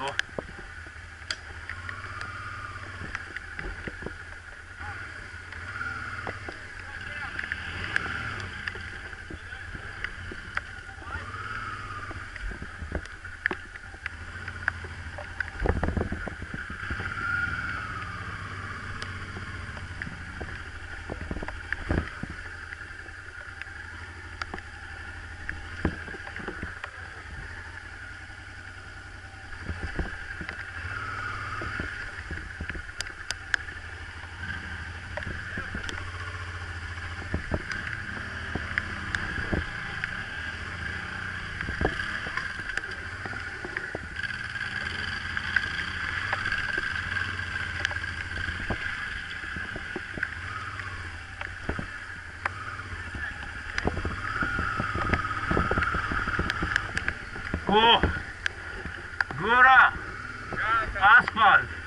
Oh. O. Góra. Asfalt.